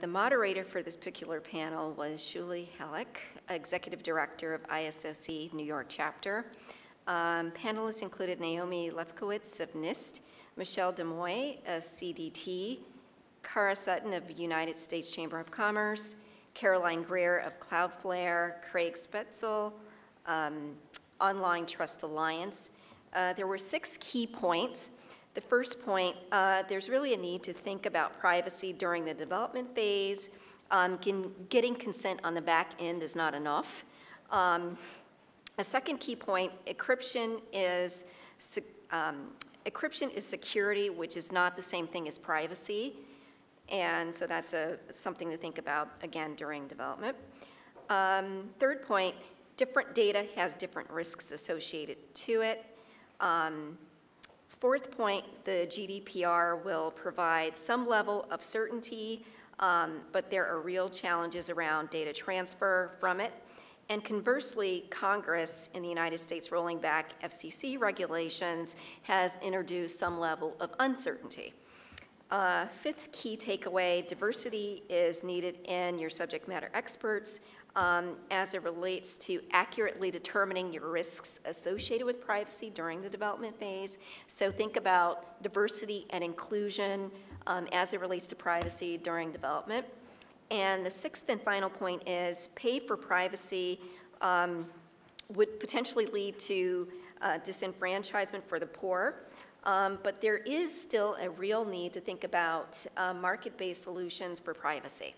The moderator for this particular panel was Shuli Hallak, Executive Director of ISOC New York Chapter. Um, panelists included Naomi Lefkovitz of NIST, Michelle De Mooy of CDT, Cara Sutton of United States Chamber of Commerce, Caroline Greer of Cloudflare, Craig Spiezle, um, Online Trust Alliance. Uh, there were six key points the first point, uh, there's really a need to think about privacy during the development phase. Um, getting consent on the back end is not enough. Um, a second key point, encryption is, um, encryption is security, which is not the same thing as privacy. And so that's a, something to think about, again, during development. Um, third point, different data has different risks associated to it. Um, Fourth point, the GDPR will provide some level of certainty, um, but there are real challenges around data transfer from it. And conversely, Congress in the United States rolling back FCC regulations has introduced some level of uncertainty. Uh, fifth key takeaway, diversity is needed in your subject matter experts um, as it relates to accurately determining your risks associated with privacy during the development phase. So think about diversity and inclusion um, as it relates to privacy during development. And the sixth and final point is pay for privacy um, would potentially lead to uh, disenfranchisement for the poor. Um, but there is still a real need to think about uh, market-based solutions for privacy.